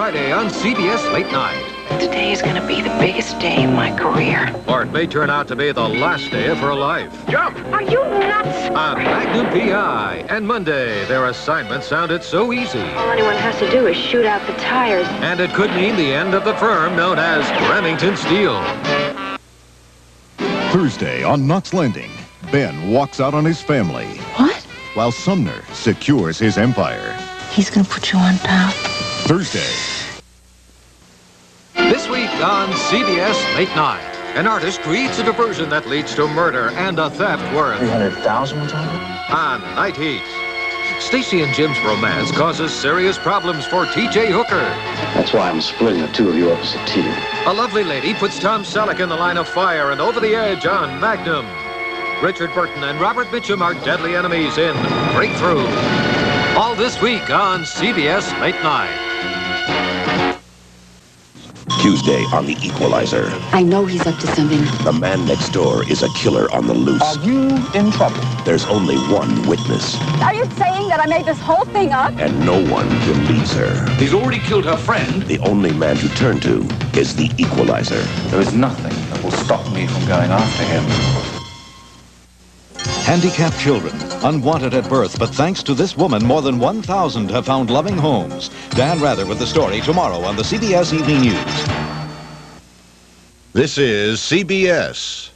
Friday on CBS Late Night. Today is going to be the biggest day in my career. Or it may turn out to be the last day of her life. Jump! Are you nuts? On Magnum PI. And Monday, their assignment sounded so easy. All anyone has to do is shoot out the tires. And it could mean the end of the firm known as Remington Steele. Thursday on Knots Landing, Ben walks out on his family What? while Sumner secures his empire. He's gonna put you on top. Thursday, This week on CBS Late Night, an artist creates a diversion that leads to murder and a theft worth 300,000 was on on Night Heat. Stacy and Jim's romance causes serious problems for T.J. Hooker. That's why I'm splitting the two of you up as a team. A lovely lady puts Tom Selleck in the line of fire and over the edge on Magnum. Richard Burton and Robert Mitchum are deadly enemies in Breakthrough. All this week on CBS Late Night. Tuesday on The Equalizer. I know he's up to something. The man next door is a killer on the loose. Are you in trouble? There's only one witness, Are you saying that I made this whole thing up? and no one believes her. He's already killed her friend. The only man to turn to is The Equalizer. There is nothing that will stop me from going after him. Handicapped children, unwanted at birth, but thanks to this woman, more than 1,000 have found loving homes. Dan Rather with the story tomorrow on the CBS Evening News. This is CBS.